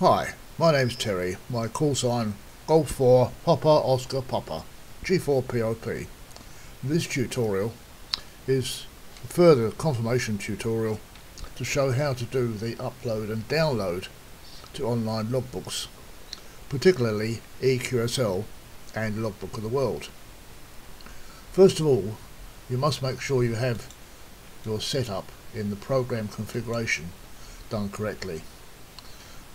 Hi, my name's Terry. My call sign Golf 4 Papa Oscar Papa G4POP. This tutorial is a further confirmation tutorial to show how to do the upload and download to online logbooks, particularly EQSL and Logbook of the World. First of all, you must make sure you have your setup in the program configuration done correctly.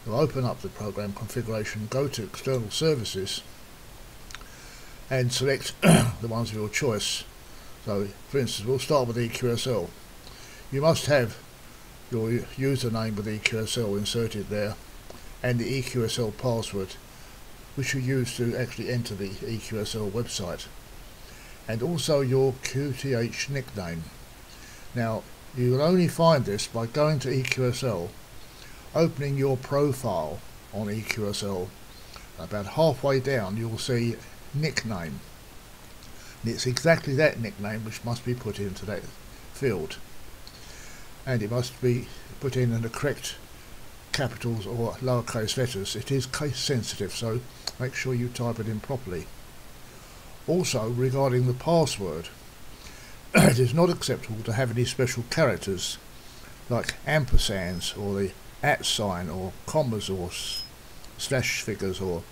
You'll open up the program configuration, go to external services and select the ones of your choice. So for instance we'll start with EQSL. You must have your username with EQSL inserted there and the EQSL password which you use to actually enter the EQSL website and also your QTH nickname. Now you will only find this by going to EQSL, opening your profile on EQSL. About halfway down you will see nickname. And it's exactly that nickname which must be put into that field. And it must be put in in the correct capitals or lowercase letters. It is case sensitive so make sure you type it in properly. Also regarding the password it is not acceptable to have any special characters like ampersands or the at sign or commas or slash figures or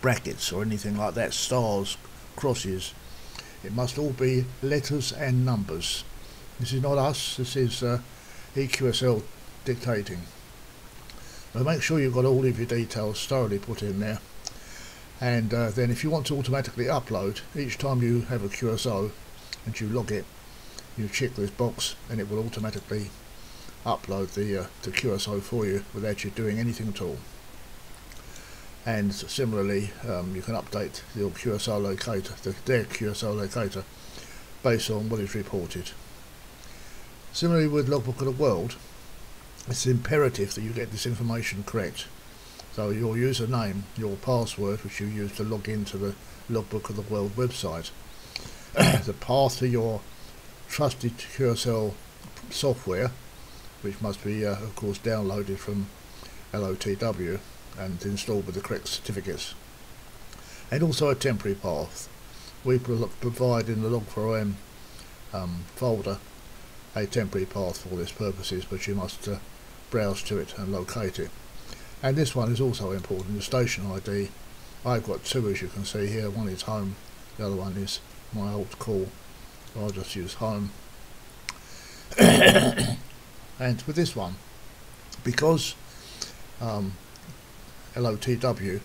brackets or anything like that, stars, crosses. It must all be letters and numbers. This is not us, this is uh, EQSL dictating. So make sure you've got all of your details thoroughly put in there. And uh, then if you want to automatically upload, each time you have a QSO, and you log it you check this box and it will automatically upload the, uh, the QSO for you without you doing anything at all and similarly um, you can update your QSO locator, the, their QSO locator based on what is reported. Similarly with Logbook of the World it's imperative that you get this information correct so your username, your password which you use to log into the Logbook of the World website the path to your trusted QSL software, which must be, uh, of course, downloaded from LOTW and installed with the correct certificates. And also a temporary path. We provide in the Log4OM um, folder a temporary path for this purposes, but you must uh, browse to it and locate it. And this one is also important, the station ID. I've got two as you can see here, one is home, the other one is my old call. I'll just use home. and with this one, because um, LOTW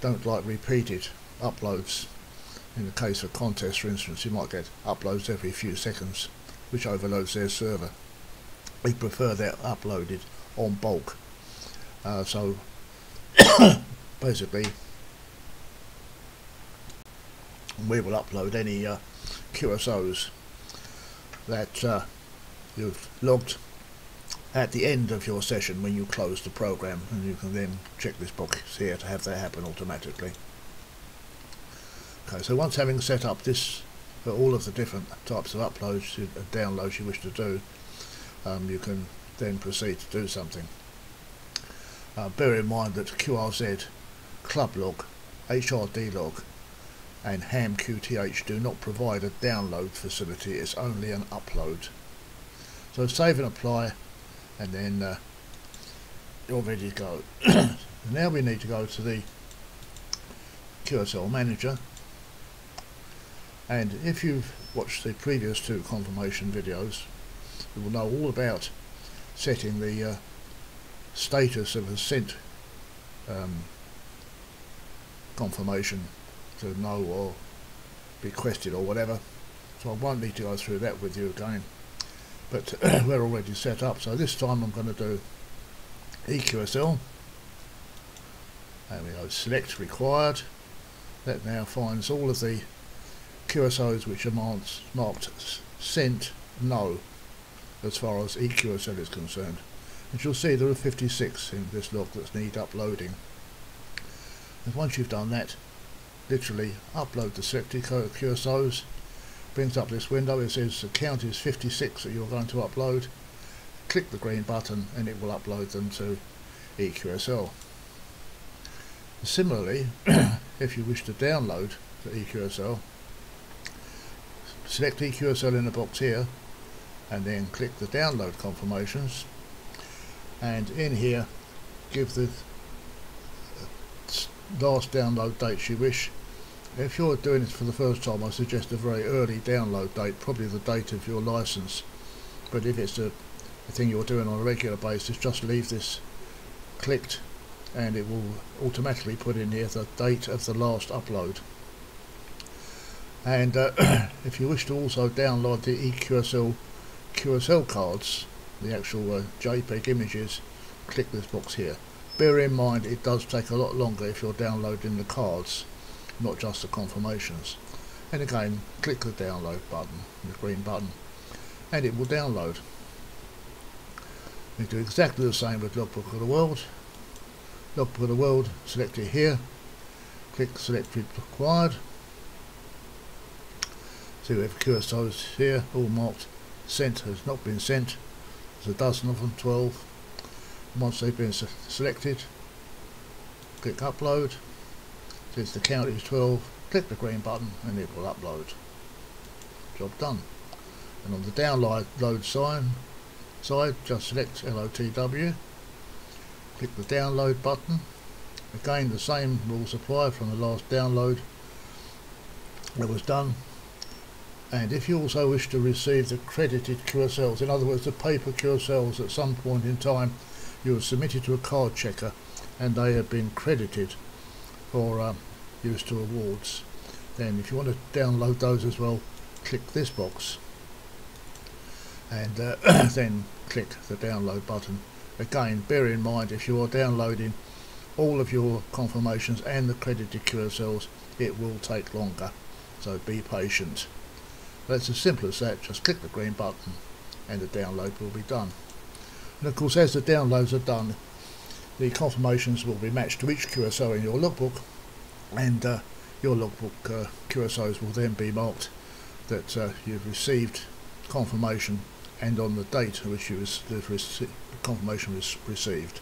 don't like repeated uploads, in the case of contests for instance, you might get uploads every few seconds, which overloads their server. We prefer that uploaded on bulk. Uh, so basically we will upload any uh, QSOs that uh, you've logged at the end of your session when you close the program and you can then check this box here to have that happen automatically. Okay, so once having set up this for all of the different types of uploads and downloads you wish to do, um, you can then proceed to do something. Uh, bear in mind that QRZ, Club Log, HRD Log and HAM-QTH do not provide a download facility, it's only an upload. So save and apply and then uh, you're ready to go. now we need to go to the QSL manager and if you've watched the previous two confirmation videos you will know all about setting the uh, status of a sent um, confirmation to know or be questioned or whatever. So I won't need to go through that with you again. But we're already set up. So this time I'm going to do EQSL. And we go select required. That now finds all of the QSOs which are marked, marked sent no as far as EQSL is concerned. And you'll see there are 56 in this log that need uploading. And once you've done that, literally upload the selected QSOs brings up this window. It says the count is 56 that you're going to upload. Click the green button and it will upload them to EQSL Similarly, if you wish to download the EQSL, select EQSL in the box here and then click the download confirmations. And in here give the last download dates you wish if you're doing this for the first time I suggest a very early download date probably the date of your license. But if it's a, a thing you're doing on a regular basis just leave this clicked and it will automatically put in here the date of the last upload. And uh, if you wish to also download the EQSL QSL cards the actual uh, JPEG images click this box here. Bear in mind it does take a lot longer if you're downloading the cards not just the confirmations. And again click the download button the green button and it will download. We do exactly the same with logbook of the world. Logbook of the world select it here. Click select required. See we have QSOs here all marked. Sent has not been sent. There's a dozen of them 12 once they've been selected click upload since the count is 12 click the green button and it will upload. Job done. And on the download sign side just select LOTW click the download button. Again the same rules apply from the last download that was done. And if you also wish to receive the credited QSLs, in other words the paper QSLs at some point in time you have submitted to a card checker and they have been credited for uh, use to awards. Then if you want to download those as well click this box. And uh, then click the download button. Again bear in mind if you are downloading all of your confirmations and the credited QSLs it will take longer. So be patient. That's as simple as that. Just click the green button and the download will be done. And of course as the downloads are done the confirmations will be matched to each QSO in your logbook and uh, your logbook uh, QSOs will then be marked that uh, you've received confirmation and on the date which you the confirmation was received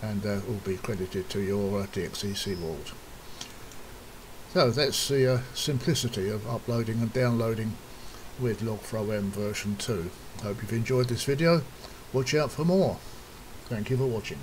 and uh, will be credited to your uh, DXCC vault. So that's the uh, simplicity of uploading and downloading with Log4OM version 2. Hope you've enjoyed this video. Watch out for more. Thank you for watching.